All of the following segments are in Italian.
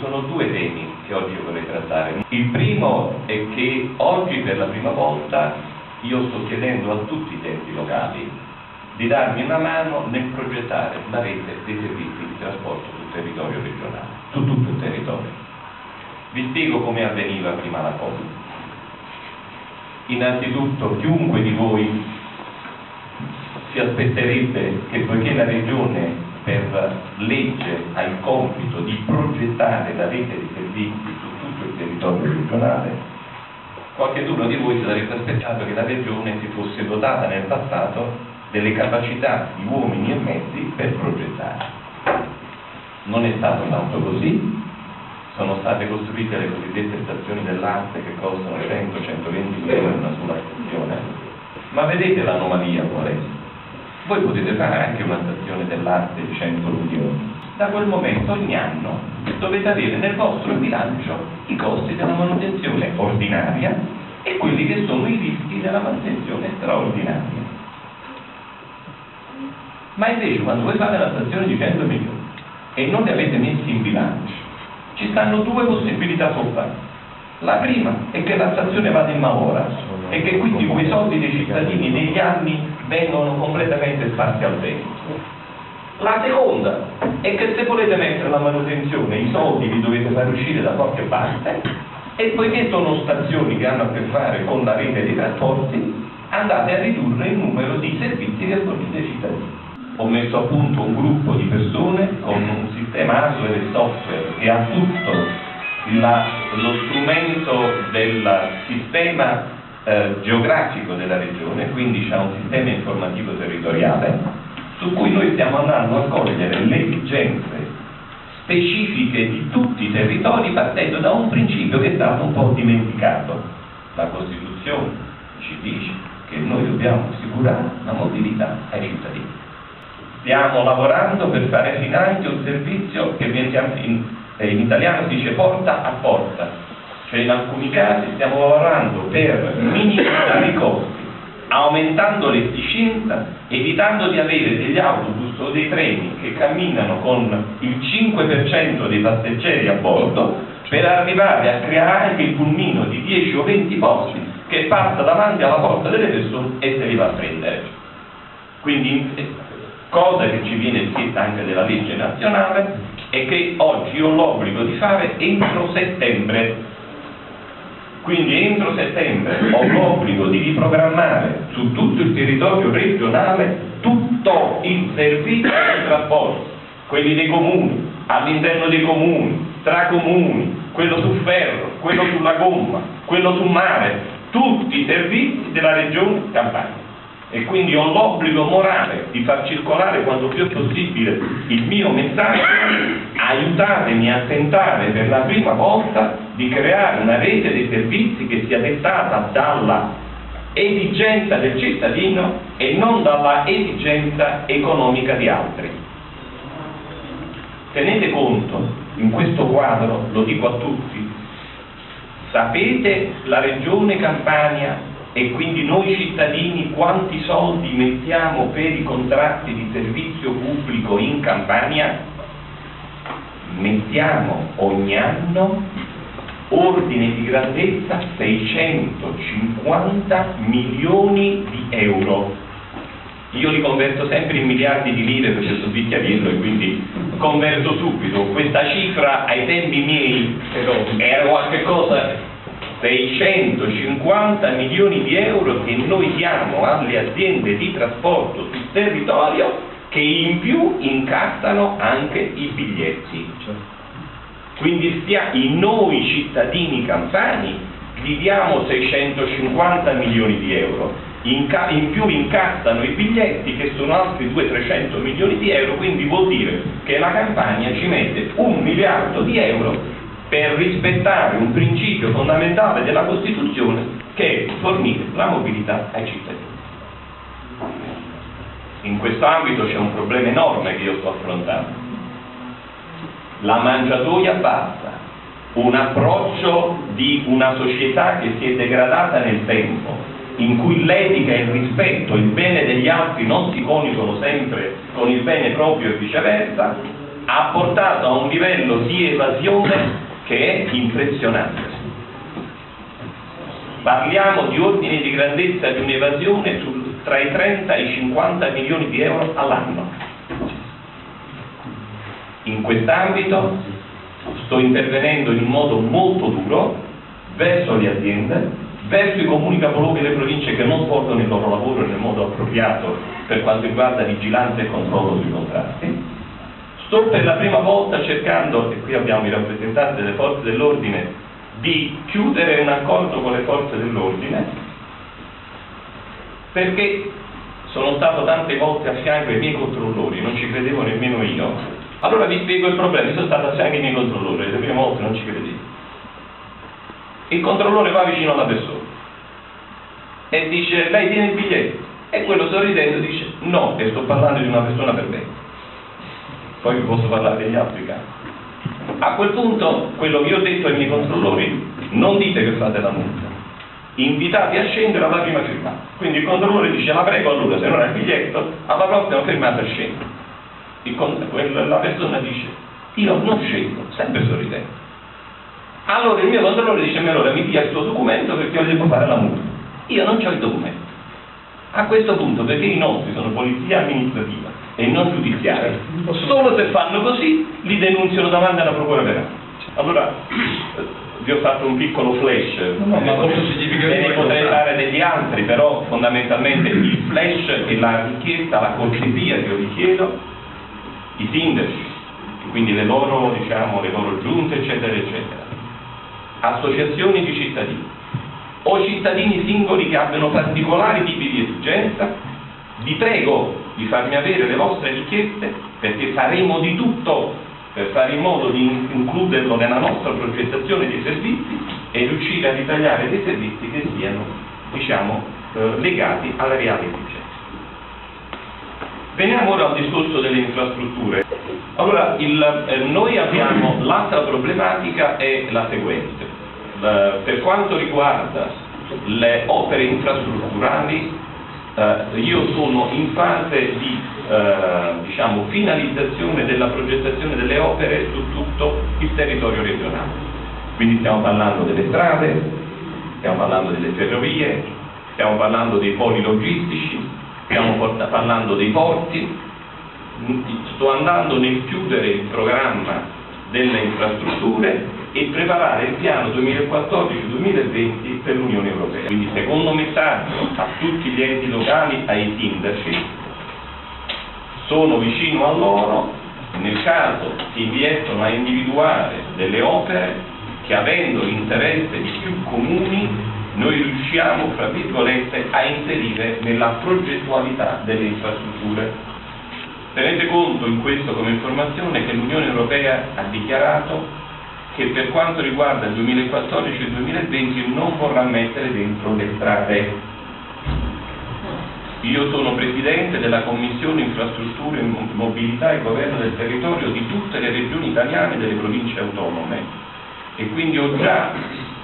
sono due temi che oggi vorrei trattare. Il primo è che oggi per la prima volta io sto chiedendo a tutti i tempi locali di darmi una mano nel progettare la rete dei servizi di trasporto sul territorio regionale, su tutto il territorio. Vi spiego come avveniva prima la cosa. Innanzitutto chiunque di voi si aspetterebbe che poiché la regione per legge ha il compito di progettare la rete di servizi su tutto il territorio regionale, qualcuno di voi si sarebbe aspettato che la regione si fosse dotata nel passato delle capacità di uomini e mezzi per progettare. Non è stato tanto così, sono state costruite le cosiddette stazioni dell'arte che costano 100-120 milioni una sola stazione, ma vedete l'anomalia qual è? Voi potete fare anche una stazione dell'arte di 100 milioni. Da quel momento ogni anno dovete avere nel vostro bilancio i costi della manutenzione ordinaria e quelli che sono i rischi della manutenzione straordinaria. Ma invece quando voi fate la stazione di 100 milioni e non li avete messi in bilancio, ci stanno due possibilità soltanto. La prima è che la stazione vada in malora e che quindi quei soldi dei cittadini negli anni vengono completamente sparsi al vento. La seconda è che se volete mettere la manutenzione, i soldi li dovete far uscire da qualche parte e poiché sono stazioni che hanno a che fare con la rete dei trasporti, andate a ridurre il numero di servizi che fornite ai cittadini. Ho messo a punto un gruppo di persone con un sistema hardware e software che ha tutto la, lo strumento del sistema eh, geografico della regione, quindi c'è un sistema informativo territoriale su cui noi stiamo andando a cogliere le esigenze specifiche di tutti i territori partendo da un principio che è stato un po' dimenticato. La Costituzione ci dice che noi dobbiamo assicurare la mobilità ai cittadini. Stiamo lavorando per fare finalmente un servizio che in, in italiano si dice porta a porta, cioè in alcuni casi stiamo lavorando per minimizzare i costi, aumentando l'efficienza, evitando di avere degli autobus o dei treni che camminano con il 5% dei passeggeri a bordo per arrivare a creare anche il pulmino di 10 o 20 posti che passa davanti alla porta delle persone e se li va a prendere. Quindi cosa che ci viene scritta anche della legge nazionale e che oggi ho l'obbligo di fare entro settembre. Quindi entro settembre ho l'obbligo di riprogrammare su tutto il territorio regionale tutto il servizio di trasporto, quelli dei comuni, all'interno dei comuni, tra comuni, quello sul ferro, quello sulla gomma, quello sul mare, tutti i servizi della regione Campania. E quindi ho l'obbligo morale di far circolare quanto più possibile il mio messaggio, aiutatemi a tentare per la prima volta di creare una rete dei servizi che sia dettata dalla esigenza del cittadino e non dalla esigenza economica di altri. Tenete conto, in questo quadro, lo dico a tutti, sapete la regione Campania e quindi noi cittadini quanti soldi mettiamo per i contratti di servizio pubblico in Campania? Mettiamo ogni anno ordine di grandezza 650 milioni di euro. Io li converto sempre in miliardi di lire perché sono a dirlo e quindi converto subito. Questa cifra ai tempi miei era qualche cosa 650 milioni di euro che noi diamo alle aziende di trasporto sul territorio che in più incassano anche i biglietti. Quindi noi cittadini campani gli diamo 650 milioni di euro, in, in più incassano i biglietti che sono altri 200-300 milioni di euro, quindi vuol dire che la Campania ci mette un miliardo di euro per rispettare un principio fondamentale della Costituzione che è fornire la mobilità ai cittadini. In questo ambito c'è un problema enorme che io sto affrontando. La mangiatoia bassa, un approccio di una società che si è degradata nel tempo, in cui l'etica e il rispetto, il bene degli altri non si coniugano sempre con il bene proprio e viceversa, ha portato a un livello di evasione che è impressionante. Parliamo di ordini di grandezza di un'evasione tra i 30 e i 50 milioni di euro all'anno. In quest'ambito sto intervenendo in modo molto duro verso le aziende, verso i comuni capoluoghi e le province che non svolgono il loro lavoro nel modo appropriato per quanto riguarda vigilanza e controllo sui contratti. Sto per la prima volta cercando, e qui abbiamo i rappresentanti delle forze dell'ordine, di chiudere un accordo con le forze dell'ordine, perché sono stato tante volte a fianco ai miei controllori, non ci credevo nemmeno io. Allora vi spiego il problema, io sono stato a fianco ai miei controllori, le prime volte non ci credevo. Il controllore va vicino alla persona e dice, lei tiene il biglietto? E quello sorridendo dice, no, e sto parlando di una persona per me. Poi vi posso parlare degli altri casi. A quel punto, quello che io ho detto ai miei controllori, non dite che fate la multa, invitati a scendere alla prima firmata. Quindi il controllore dice, la prego allora, se non ha il biglietto, alla prossima firmata scende. La persona dice, io non scendo, sempre sorridendo. Allora il mio controllore dice, allora mi dia il suo documento perché io devo fare la multa. Io non ho il documento. A questo punto, perché i nostri sono polizia amministrativa e non giudiziaria, solo se fanno così li denunziano davanti alla procura penale. Allora, eh, vi ho fatto un piccolo flash, no, ma molto significativo. Ne potrei fare degli altri, però fondamentalmente il flash è la richiesta, la cortesia che io richiedo, i sindaci, quindi le loro, diciamo, le loro giunte, eccetera, eccetera, associazioni di cittadini o cittadini singoli che abbiano particolari tipi di esigenza, vi prego di farmi avere le vostre richieste perché faremo di tutto per fare in modo di includerlo nella nostra progettazione dei servizi e riuscire a ritagliare dei servizi che siano diciamo, eh, legati alla reale esigenza. Veniamo ora al discorso delle infrastrutture. Allora, il, eh, noi abbiamo l'altra problematica è la seguente. Eh, per quanto riguarda le opere infrastrutturali, eh, io sono in fase di eh, diciamo, finalizzazione della progettazione delle opere su tutto il territorio regionale. Quindi stiamo parlando delle strade, stiamo parlando delle ferrovie, stiamo parlando dei poli logistici, stiamo parlando dei porti, sto andando nel chiudere il programma delle infrastrutture e preparare il piano 2014-2020 per l'Unione Europea. Quindi secondo messaggio a tutti gli enti locali, ai sindaci, sono vicino a loro, nel caso si riescono a individuare delle opere che avendo l'interesse di più comuni noi riusciamo, fra virgolette, a inserire nella progettualità delle infrastrutture. Tenete conto in questo come informazione che l'Unione Europea ha dichiarato che per quanto riguarda il 2014 e il 2020 non vorrà mettere dentro le strade. Io sono presidente della Commissione Infrastrutture, Mobilità e Governo del Territorio di tutte le regioni italiane e delle province autonome e quindi ho già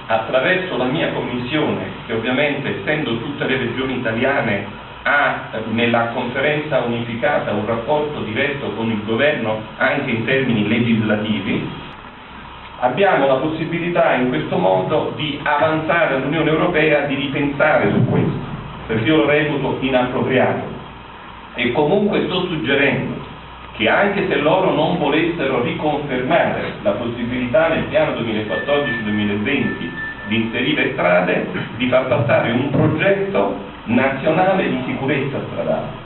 attraverso la mia commissione, che ovviamente essendo tutte le regioni italiane ha nella conferenza unificata un rapporto diretto con il governo anche in termini legislativi, abbiamo la possibilità in questo modo di avanzare all'Unione Europea di ripensare su questo, perché io lo reputo inappropriato. E comunque sto suggerendo che anche se loro non volessero riconfermare la possibilità nel piano 2014-2020 di inserire strade, di far passare un progetto nazionale di sicurezza stradale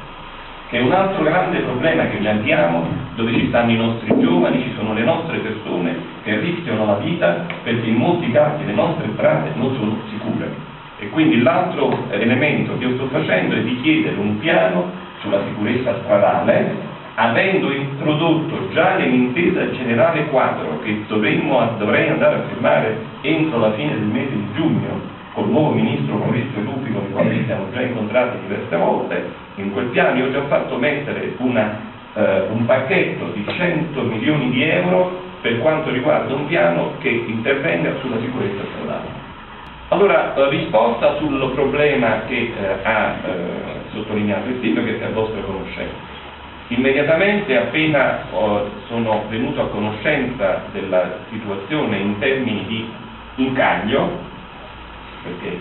che è un altro grande problema che abbiamo, dove ci stanno i nostri giovani, ci sono le nostre persone che rischiano la vita perché in molti casi le nostre strade non sono sicure. E quindi l'altro elemento che io sto facendo è di chiedere un piano sulla sicurezza stradale, avendo introdotto già nell'intesa generale quadro che dovremmo, dovrei andare a firmare entro la fine del mese di giugno col nuovo ministro Maurizio Lupi con il quale ci siamo già incontrati diverse volte, in quel piano io ho già fatto mettere una, eh, un pacchetto di 100 milioni di euro per quanto riguarda un piano che intervenga sulla sicurezza stradale. Allora, eh, risposta sul problema che eh, ha eh, sottolineato il sindaco che è a vostra conoscenza. Immediatamente appena oh, sono venuto a conoscenza della situazione in termini di incaglio, perché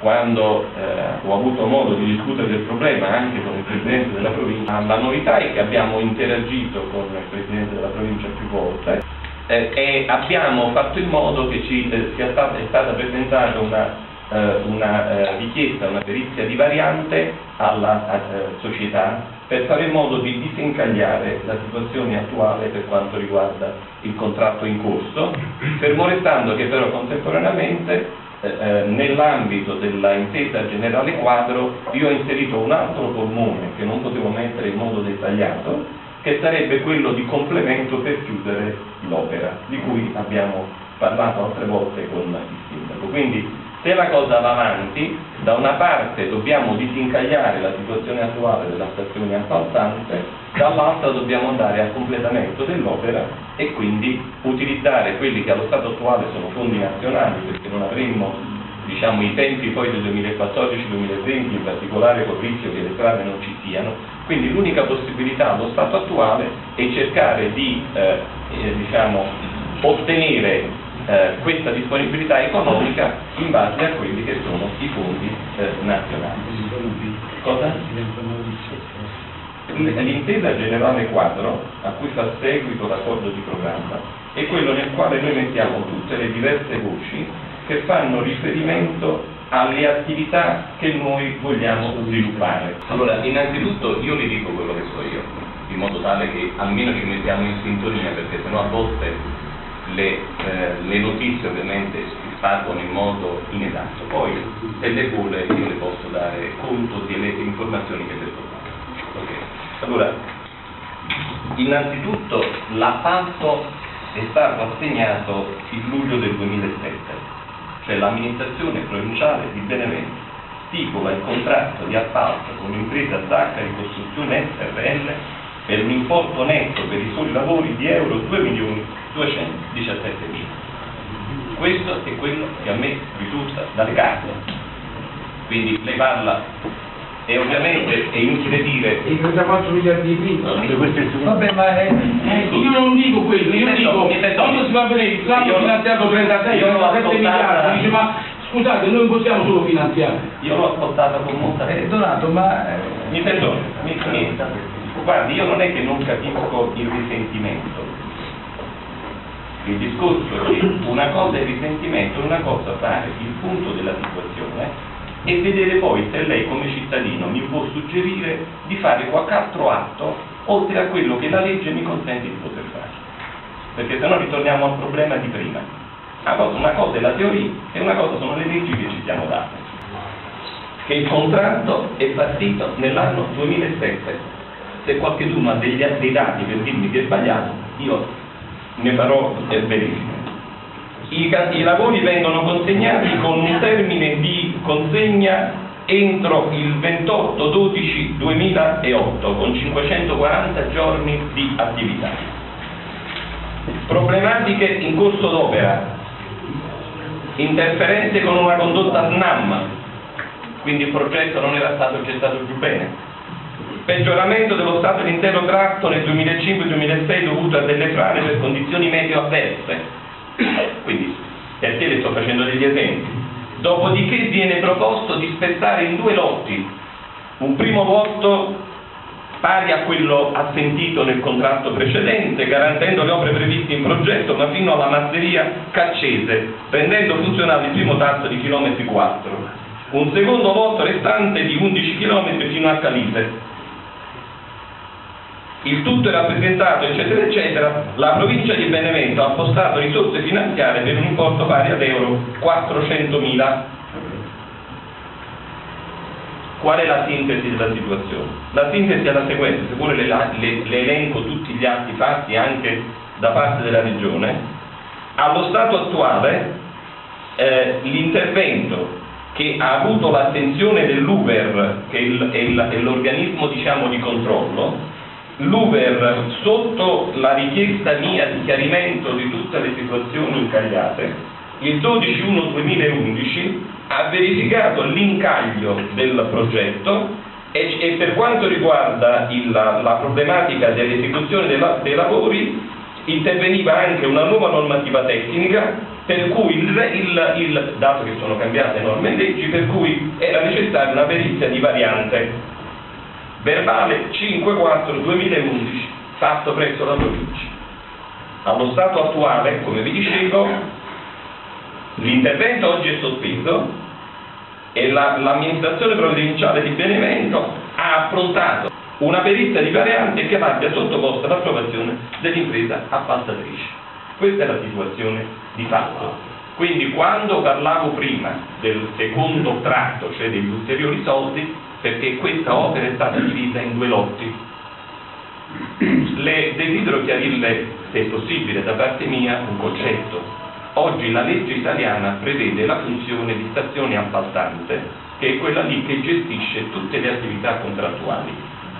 quando eh, ho avuto modo di discutere del problema anche con il Presidente della provincia, la novità è che abbiamo interagito con il Presidente della provincia più volte eh, e abbiamo fatto in modo che ci eh, sia stata, stata presentata una, eh, una eh, richiesta, una perizia di variante alla società per fare in modo di disincagliare la situazione attuale per quanto riguarda il contratto in corso, fermo restando che però contemporaneamente eh, eh, nell'ambito della intesa generale quadro io ho inserito un altro polmone che non potevo mettere in modo dettagliato, che sarebbe quello di complemento per chiudere l'opera, di cui abbiamo parlato altre volte con il sindaco. Quindi se la cosa va avanti, da una parte dobbiamo disincagliare la situazione attuale della stazione appaltante, dall'altra dobbiamo andare al completamento dell'opera e quindi utilizzare quelli che allo stato attuale sono fondi nazionali, perché non avremmo diciamo, i tempi poi del 2014-2020, in particolare col rischio che le strade non ci siano, quindi l'unica possibilità allo stato attuale è cercare di eh, eh, diciamo, ottenere eh, questa disponibilità economica in base a quelli che sono i fondi eh, nazionali. Cosa? L'intesa generale quadro a cui fa seguito l'accordo di programma è quello nel quale noi mettiamo tutte le diverse voci che fanno riferimento alle attività che noi vogliamo sviluppare. Allora, innanzitutto io vi dico quello che so io, in modo tale che almeno ci mettiamo in sintonia, perché sennò a volte le, eh, le notizie ovviamente si spargono in modo inesatto, poi se le vuole io le posso dare conto delle informazioni che le dando. Okay. Allora, innanzitutto l'appalto è stato assegnato il luglio del 2007, cioè l'amministrazione provinciale di Benevento stipula il contratto di appalto con l'impresa Zaccari Costruzione SRL per un importo netto per i soli lavori di euro 2 milioni 217 mila. Questo è quello che a me risulta dalle carte. Quindi lei parla e ovviamente è inutile dire. I 34 miliardi di prima. Vabbè ma è, eh, io non dico quello io dico quando si va a vedere il saldo finanziato 36 37 miliardi dice ma scusate noi non possiamo solo finanziare. Io l'ho ascoltato con molta eh, Donato ma eh, mi perdoni mi, mi, guardi io non è che non capisco il risentimento il discorso è che una cosa è il risentimento, una cosa fare il punto della situazione e vedere poi se lei come cittadino mi può suggerire di fare qualche altro atto oltre a quello che la legge mi consente di poter fare. Perché se no ritorniamo al problema di prima. Una cosa, una cosa è la teoria e una cosa sono le leggi che ci siamo date. Che il contratto è partito nell'anno 2007. Se qualcuno ha degli, dei dati per dirmi che è sbagliato, io ne farò verifica. I, I lavori vengono consegnati con un termine di consegna entro il 28-12-2008 con 540 giorni di attività. Problematiche in corso d'opera, interferenze con una condotta SNAM, quindi il progetto non era stato gettato giù bene, peggioramento dello stato dell'intero tratto nel 2005-2006 dovuto a delle frane per condizioni meteo avverse. Quindi, perché le sto facendo degli esempi? Dopodiché viene proposto di spezzare in due lotti, un primo lotto pari a quello assentito nel contratto precedente, garantendo le opere previste in progetto, ma fino alla masseria Caccese, rendendo funzionale il primo tratto di chilometri 4. Un secondo lotto restante di 11 km fino a Calise, il tutto è rappresentato, eccetera, eccetera, la provincia di Benevento ha appostato risorse finanziarie per un importo pari ad euro 400.000. Qual è la sintesi della situazione? La sintesi è la seguente, se vuole le, le, le elenco tutti gli atti fatti anche da parte della Regione. Allo stato attuale eh, l'intervento che ha avuto l'attenzione dell'UVER, che è l'organismo diciamo, di controllo, l'Uber sotto la richiesta mia di chiarimento di tutte le situazioni incagliate il 12-1-2011 ha verificato l'incaglio del progetto E, e per quanto riguarda il, la, la, problematica dell'esecuzione dei lavori, interveniva anche una nuova normativa tecnica per cui il, il, il, dato che sono cambiate norme e leggi, per cui era necessaria una perizia di variante verbale 5-4-2011 fatto presso la provincia. Allo stato attuale, come vi dicevo, l'intervento oggi è sospeso e la, l'amministrazione provinciale di Benevento ha affrontato una perizia di variante che l'abbia sottoposta all'approvazione dell'impresa appaltatrice. Questa è la situazione di fatto. Quindi quando parlavo prima del secondo tratto, cioè degli ulteriori soldi, perché questa opera è stata divisa in due lotti. Le desidero chiarirle, se possibile, da parte mia, un concetto. Oggi la legge italiana prevede la funzione di stazione appaltante, che è quella lì che gestisce tutte le attività contrattuali,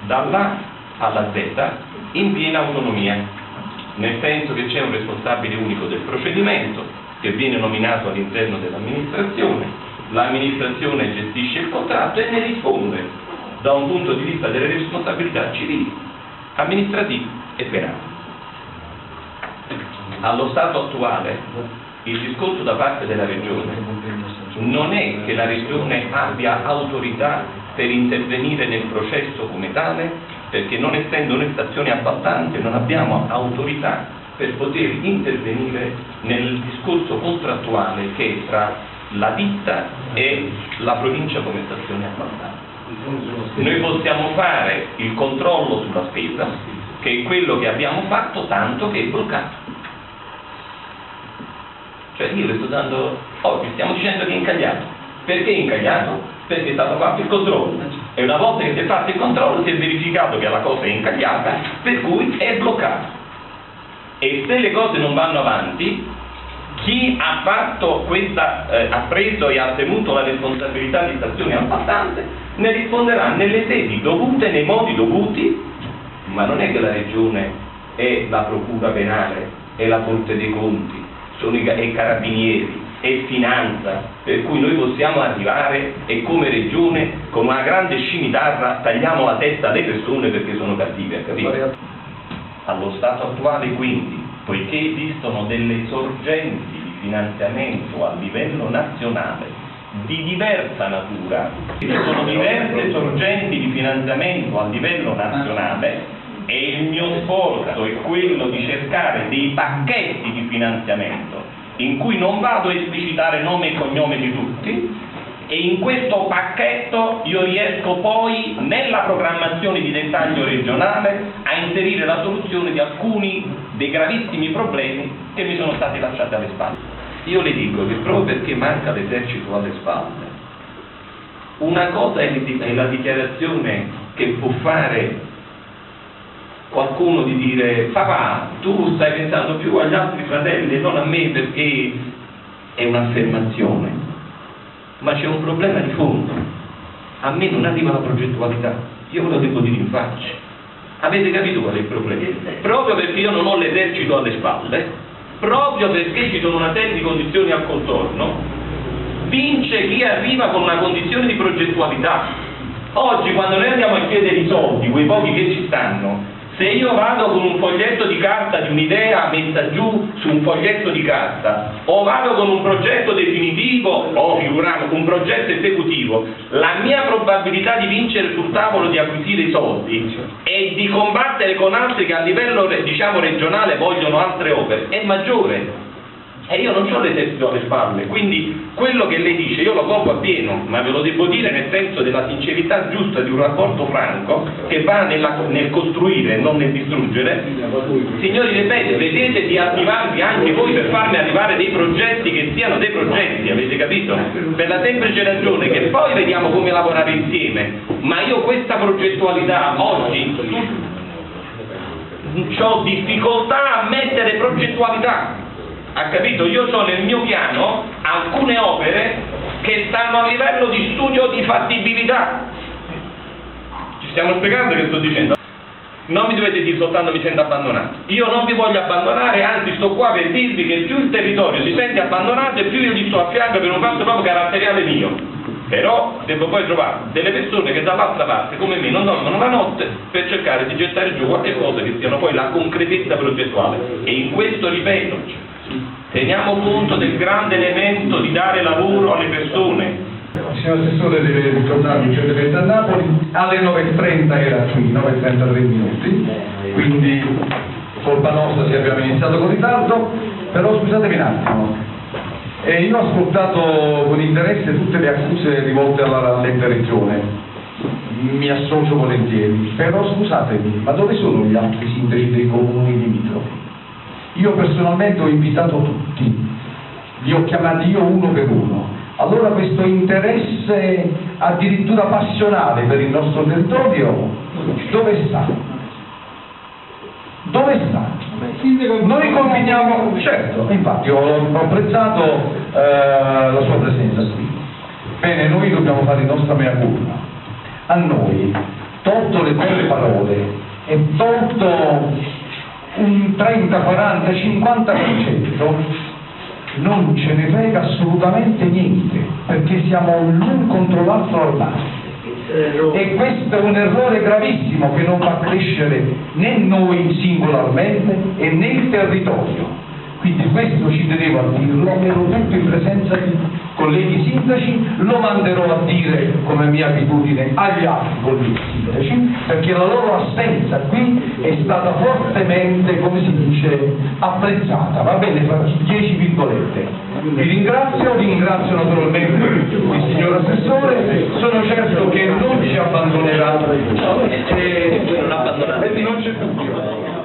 dall'A alla Z, in piena autonomia nel senso che c'è un responsabile unico del procedimento che viene nominato all'interno dell'amministrazione, l'amministrazione gestisce il contratto e ne risponde da un punto di vista delle responsabilità civili, amministrative e penali. Allo stato attuale il discorso da parte della Regione non è che la Regione abbia autorità per intervenire nel processo come tale, perché non essendo una stazione appaltante non abbiamo autorità per poter intervenire nel discorso contrattuale che è tra la ditta e la provincia come stazione appaltante. Noi possiamo fare il controllo sulla spesa, che è quello che abbiamo fatto, tanto che è bloccato. Cioè io le sto dando, oggi stiamo dicendo che è incagliato. Perché è incagliato? Perché è stato fatto il controllo e una volta che si è fatto il controllo si è verificato che la cosa è incagliata, per cui è bloccato. E se le cose non vanno avanti, chi ha fatto questa, eh, ha preso e ha tenuto la responsabilità di stazione appaltante, ne risponderà nelle sedi dovute, nei modi dovuti, ma non è che la regione è la procura penale, è la Corte dei Conti, sono i, i carabinieri, e finanza, per cui noi possiamo arrivare e come regione con una grande scimitarra tagliamo la testa alle persone perché sono cattive, capito? Allo stato attuale quindi, poiché esistono delle sorgenti di finanziamento a livello nazionale di diversa natura, ci sono diverse sorgenti di finanziamento a livello nazionale e il mio sforzo è quello di cercare dei pacchetti di finanziamento in cui non vado a esplicitare nome e cognome di tutti e in questo pacchetto io riesco poi nella programmazione di dettaglio regionale a inserire la soluzione di alcuni dei gravissimi problemi che mi sono stati lasciati alle spalle. Io le dico che proprio perché manca l'esercito alle spalle, una cosa è la dichiarazione che può fare qualcuno di dire papà tu stai pensando più agli altri fratelli e non a me perché è un'affermazione ma c'è un problema di fondo. A me non arriva la progettualità. Io ve lo devo dire in faccia avete capito qual è il problema? proprio perché io non ho l'esercito alle spalle proprio perché ci sono una serie di condizioni al contorno vince chi arriva con una condizione di progettualità. Oggi quando noi andiamo a chiedere i soldi quei pochi che ci stanno se io vado con un foglietto di carta di un'idea messa giù su un foglietto di carta o vado con un progetto definitivo o figuriamo un progetto esecutivo, la mia probabilità di vincere sul tavolo di acquisire i soldi e di combattere con altri che a livello diciamo, regionale vogliono altre opere è maggiore e io non ho l'esercito alle spalle, quindi quello che lei dice io lo colgo a pieno, ma ve lo devo dire nel senso della sincerità giusta di un rapporto franco che va nella, nel costruire non nel distruggere. Signori, ripeto, vedete di attivarvi anche voi per farmi arrivare dei progetti che siano dei progetti, avete capito? Per la semplice ragione che poi vediamo come lavorare insieme, ma io questa progettualità oggi ho difficoltà a mettere progettualità ha capito? Io ho nel mio piano alcune opere che stanno a livello di studio di fattibilità. Ci stiamo spiegando che sto dicendo? Non mi dovete dire soltanto mi sento abbandonato. Io non vi voglio abbandonare, anzi sto qua per dirvi che più il territorio si sente abbandonato e più io gli sto a fianco per un fatto proprio caratteriale mio. Però devo poi trovare delle persone che dall'altra parte, come me, non dormono la notte per cercare di gettare giù qualche cosa che sia poi la concretezza progettuale. E in questo, ripeto, teniamo conto del grande elemento di dare lavoro alle persone. Il signor Assessore deve ritornare urgentemente a Napoli, alle 9.30 era qui, 9.33 minuti, quindi colpa nostra se abbiamo iniziato con ritardo, però scusatemi un attimo, eh, io ho ascoltato con interesse tutte le accuse rivolte alla Lente Regione, mi associo volentieri, però scusatemi, ma dove sono gli altri sindaci dei comuni limitrofi? Io personalmente ho invitato tutti, li ho chiamati io uno per uno. Allora questo interesse addirittura passionale per il nostro territorio, dove sta? Dove sta? Noi combiniamo, certo, infatti ho, ho apprezzato eh, la sua presenza qui. Bene, noi dobbiamo fare il nostro mea culpa. A noi, tolto le belle parole e tolto un 30, 40, 50%, non ce ne frega assolutamente niente, perché siamo l'un contro l'altro armati. E questo è un errore gravissimo che non fa crescere né noi singolarmente né il territorio. Quindi questo ci tenevo a dirlo, ero tutto in presenza di colleghi sindaci, lo manderò a dire come mia abitudine agli altri colleghi sindaci, perché la loro assenza qui è stata fortemente, come si dice, apprezzata, va bene, fra 10 virgolette. Vi ringrazio, ringrazio naturalmente il signor Assessore, sono certo che non ci abbandonerà. E voi non abbandonate me.